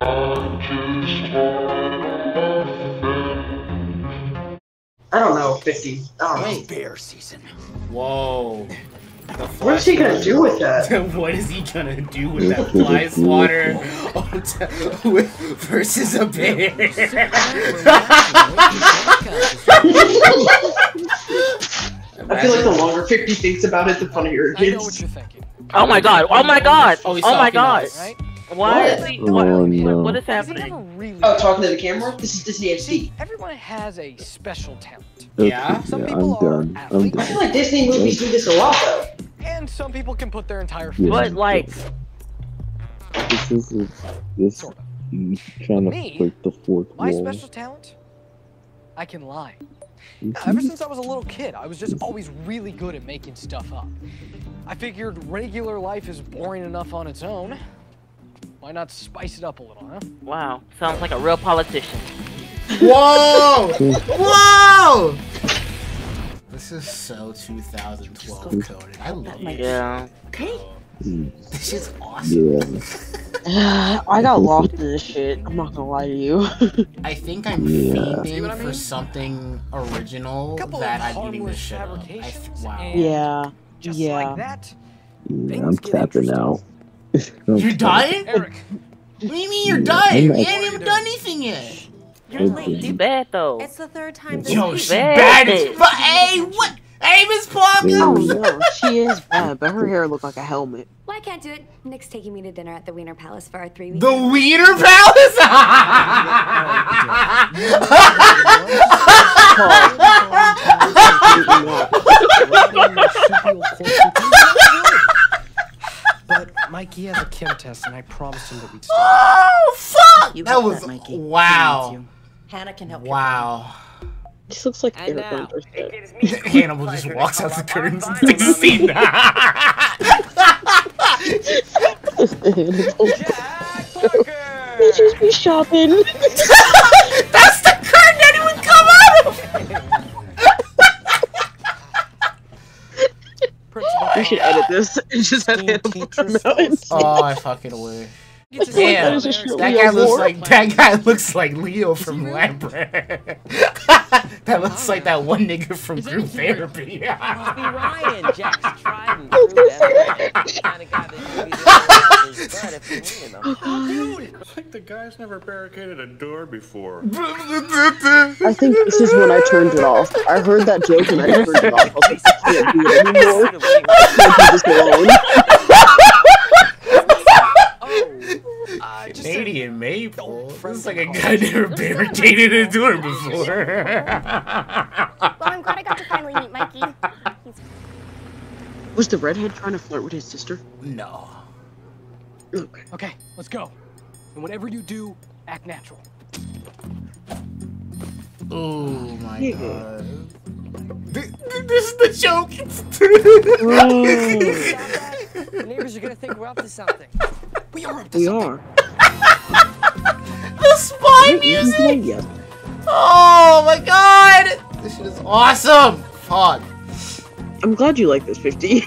I don't know, 50. I don't know. Wait. Bear season. Whoa. What's he gonna do with that? what is he gonna do with that fly swatter oh, versus a bear? I feel like the longer 50 thinks about it, the funnier it I know what gets. you're thinking. Oh my god! Oh my god! Oh, Oh, my god! us. Right? Why What? is he? Oh, What, no. what is Because he happening? really. Oh, talking to the camera? This is Disney See, XD. everyone has a special talent, Okay, Yeah? Some yeah, people I'm are done. I'm athletes. I feel like Disney movies do this a lot, though. and some people can put their entire. Yeah. But like, This is a, this Sort of. trying to Me? break the fourth My wall. special talent? I can lie. Mhm. Ever since I was a little kid, I was just always really good at making stuff up. I figured regular life is boring enough on its own. Why not spice it up a little, huh? wow, sounds like a real politician. Whoa! Whoa! This is so 2012 coded. I love it. Yeah. Okay. This is awesome. Yeah. I got lost in this shit. I'm not gonna lie to you. I think I'm Yeah. Fiending what I for something original Couple that of I'm eating this shit up. I fabrications th- wow. yeah. Just Yeah. like that, Yeah, I'm get tapping interesting. out. I'm You're dying? Eric. What do you mean you're dying? I'm We not- ain't even done anything yet. You're late. Too bad though. It's the third time this Yo, week. she bad. bad as fuck. Hey, what? Hey, Miss Oh Parker. no, she is bad, but her hair looked like a helmet. Well, I can't do it. Nick's taking me to dinner at the Wiener Palace for our three weeks. The Wiener Palace? But Mikey has a chem test, and I promised him that we'd start. oh, fuck! You That was that, Mikey. wow. Hannah can help you. Wow. This looks like And Eric now, Winter's it gives me Hannibal just walks out the curtains and takes a scene. Jack Parker! They just be shopping. That's the curtain that he would come out of! Principal We should edit just have Hannibal come out and Oh, I fucking wish. Get to That Damn, is that guy looks like that guy looks like Leo from Labyrinth. that looks like that one nigga from group therapy. Must be Ryan, Jack's tried and true veteran. Kind of guy that movies his butt if you needed him. Like the guy's never barricaded a door before. I think this is when I turned it off. I heard that joke and I turned it off. I was like, I can't do it anymore. I can't do this alone. Oh, uh, just a- Canadian maple. This is like a guy never barricaded a door before. Well, I'm glad I got to finally meet Mikey. He's Was the redhead trying to flirt with his sister? no. Okay. Okay, let's go. And whatever you do, act natural. Oh my Yeah. god. Th- th- This is the joke. Oh. The neighbors are gonna think we're up to something. We are up to We something. are. the music. Oh my god. This shit is awesome. Fuck. I'm glad you like this 50.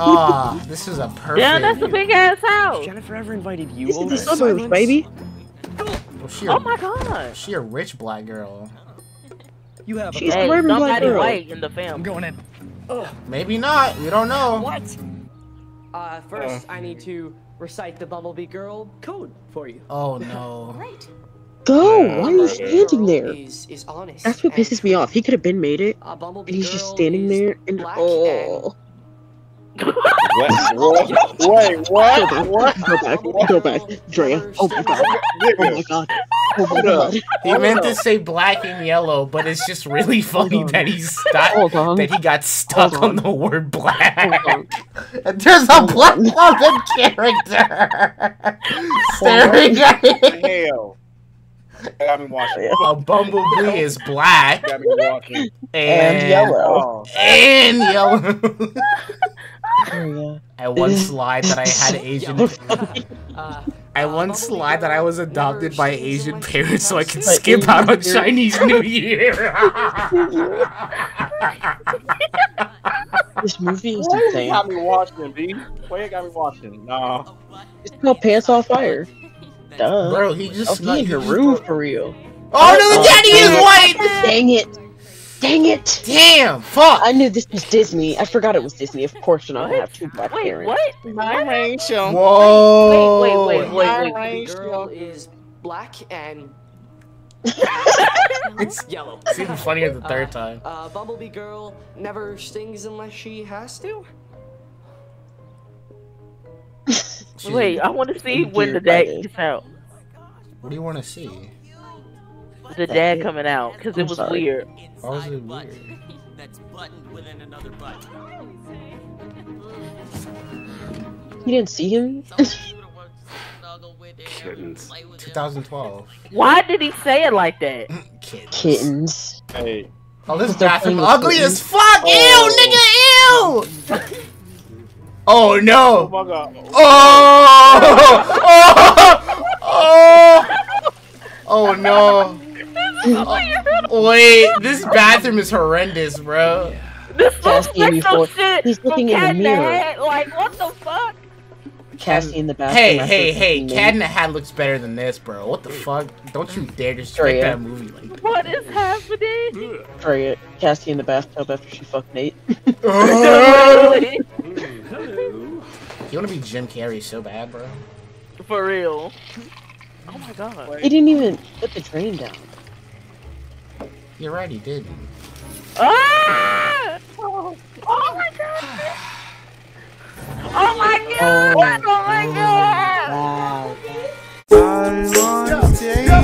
Oh, this is a perfect. Yeah, that's a big ass house. Jennifer ever invited you this is the suburbs, baby. Oh, she a, Oh my god. she a rich black girl. You have She's a Hey, suburban black girl. white in the family. I'm going in. Maybe not. We don't know. What? Uh, first I need to recite the Bumblebee Girl code for you. Oh no. great. Go! Why are you standing Girl there? Is, is honest. That's what and pisses me off. He could have been made it, Uh, and he's just standing there and black oh. What? What? Wait, what? Go What? back, go back, go back. Drea. Oh my god. Oh my god. Oh my god. He meant to say black and yellow, but it's just really funny on. that he's stuck. That he got stuck on on. the word black. And There's a black woman character staring at him. Hell. Got me watching. A bumblebee is black Got me watching. and, And yellow. And yellow. Drea. I once lied that I had Asian. Uh, I once lied that I was adopted by Asian parents so I could By skip out on Asian Chinese New Year. This movie is Why you got insane. me watching, B? Why you got me watching? No. It's called Pants on Fire. Duh. Bro, he just Oh, snuck he in her he for real. Oh no, the daddy is white! Dang it! Dang it! Damn, fuck! I knew this was Disney. I forgot it was Disney. Of course, you're not gonna have two black Wait, parents. what? My Rachel. Whoa! Wait, wait, wait, My wait, wait. The girl Rachel. is black and It's yellow. it's even funnier the third time. Uh, Bumblebee girl never stings unless she has to. She's- Wait, I want to see when the Weird dad this. gets out. What do you want to see? The dad coming out, because it was sorry. weird. Why was it weird? That's buttoned within another button. You didn't see him? Kittens. 2012. Why did he say it like that? Kids. Kittens. Hey, Oh, this Because they're bathroom playing with ugly as fuck! Oh. Ew, nigga, ew! Oh oh no! Oh, my god. Oh! Oh! Oh! Oh no! Oh, wait, this bathroom is horrendous, bro. This looks like some shit He's from looking in the mirror. Like, what the fuck? Cassie um, in the bathroom. Hey, hey, hey! fucking Cat in the Hat looks better than this, bro. What the fuck? Don't you dare disrespect Freya. that movie like that. What is happening? Freya, Cassie in the bathtub after she fucked Nate. Literally. You wanna be Jim Carrey so bad, bro? For real. Oh my god. He didn't even put the train down. You're right, he did. Ah! Oh, oh my god. Oh my god. Oh. Oh my god. Wow. How that shit goes.